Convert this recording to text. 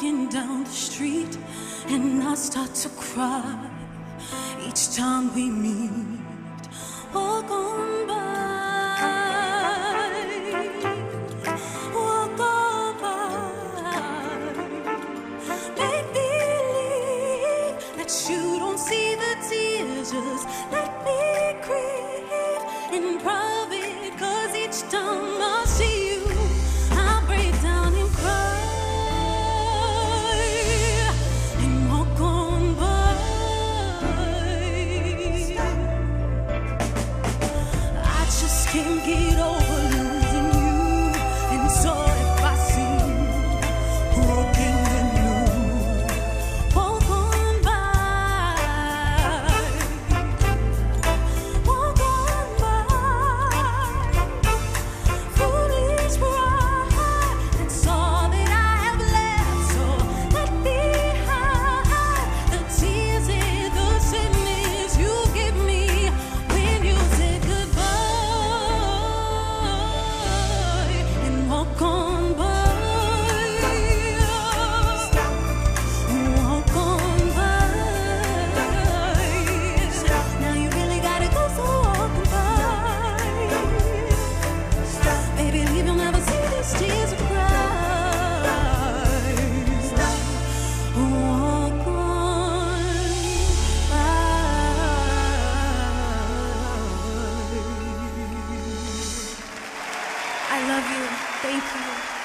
walking down the street and I start to cry each time we meet. Walk on by, walk on by. Make believe that you don't see the tears. Just let me grieve in private, cause each time I see love you. Thank you.